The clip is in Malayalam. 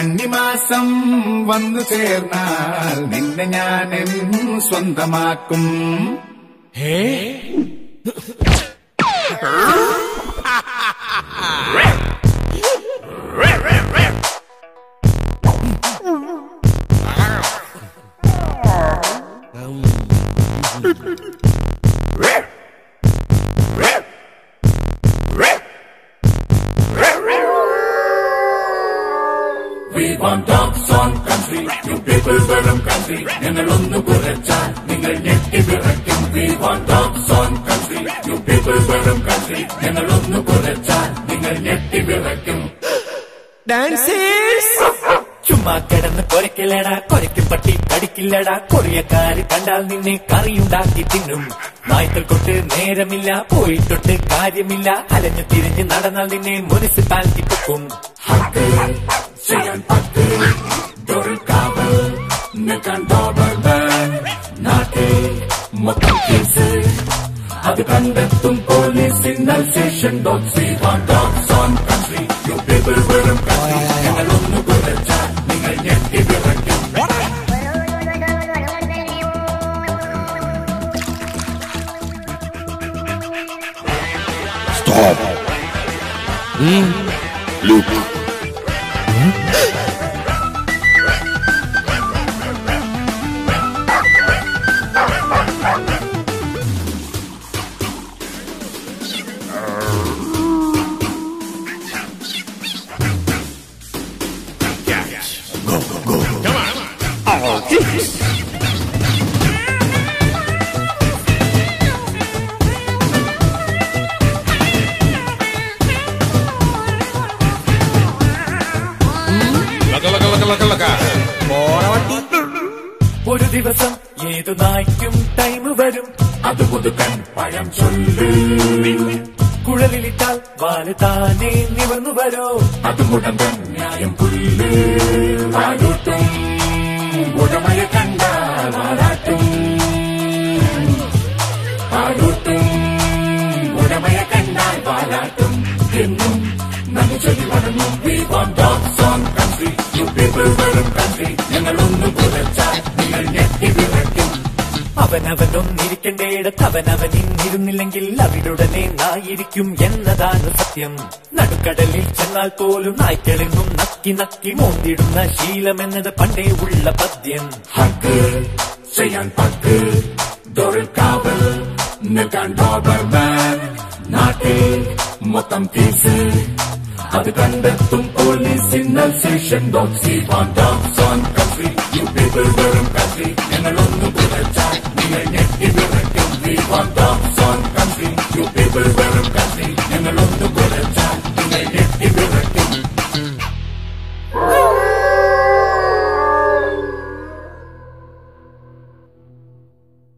കന്നിമാസം വന്നു ചേർന്നാൽ നിന്നെ ഞാൻ സ്വന്തമാക്കും. Hey? Ha ha We people വെറും country. ഞങ്ങൾ ഒന്ന് കുറച്ചാൽ നിങ്ങൾ ഞെട്ടി വിറയ്ക്കും. We want dogs on country, you people വെറും country. ഞങ്ങൾ ഒന്ന് കുറച്ചാൽ നിങ്ങൾ ഞെട്ടി വിറയ്ക്കും. ഡാൻസേഴ്സ് ചുമ്മാ കിടന്ന് കൊരക്കില്ലടാ കൊരക്കും പട്ടി കടിക്കില്ലടാ കൊറിയക്കാര് കണ്ടാൽ നിന്നെ കറിയുണ്ടാക്കി തിന്നും നായ്ക്കൾ കൊണ്ട് നേരമില്ല പോയിട്ടൊട്ട് കാര്യമില്ല അലഞ്ഞു തിരിഞ്ഞ് നടന്നാൽ നിന്നെ മുനിസിപ്പാലിറ്റി പൊക്കും ചെയ്യാൻ നിൽക്കാൻ ഡോബർമാൻ നാട്ടിൽ മൊത്തം കേസ് അത് കണ്ടെത്തും police signal station dogs we want dogs own country you people വെറും കൺട്രി ഞങ്ങൾ ഒന്ന് കുറച്ചാൽ നിങ്ങൾ ഞെട്ടി വിറയ്ക്കും Stop. Look. ഒരു ദിവസം ഏതു നായ്ക്കും ടൈം വരും. അത് പുതുക്കൻ പഴം ചൊല്ലു. കുഴലിലിട്ടാൽ വാൽ താനേ നിവർന്നു വരോ. അത് മുടങ്ങും ന്യായം പുല്ല്. ഉടമയെ കണ്ടാൽ കണ്ടാൽ എന്നും ഞങ്ങൾ ഒന്ന് അവനവൻ ഇന്നിരുന്നില്ലെങ്കിൽ അവിടുടനെ നായിരിക്കും എന്നതാണ് സത്യം. നടുക്കടലിൽ ചെന്നാൽ പോലും നായ്ക്കളെന്നും നക്കി നക്കി മോന്തിടുന്ന ശീലമെന്നത് പണ്ടേ ഉള്ള പദ്യം ഹക്ക് ചെയ്യാൻ പക്ക് ഡോറിൽ കാവൽ നിൽക്കാൻ ഡോബർമാൻ നാട്ടിൽ മൊത്തം കേസ് അത് കണ്ടെത്തും police signal station dogs dogs on